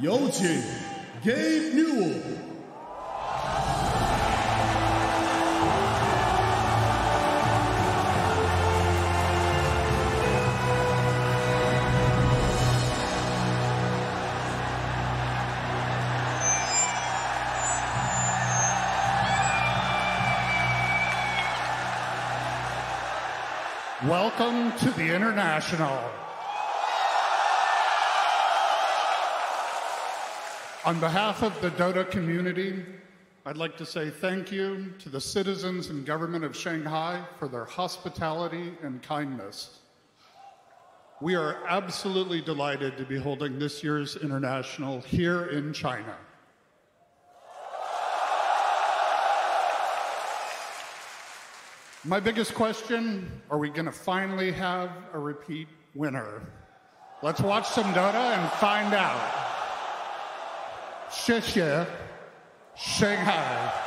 有请 Gabe Newell。Welcome to the International. On behalf of the Dota community, I'd like to say thank you to the citizens and government of Shanghai for their hospitality and kindness. We are absolutely delighted to be holding this year's International here in China. My biggest question are we going to finally have a repeat winner? Let's watch some Dota and find out. 谢谢 Shanghai.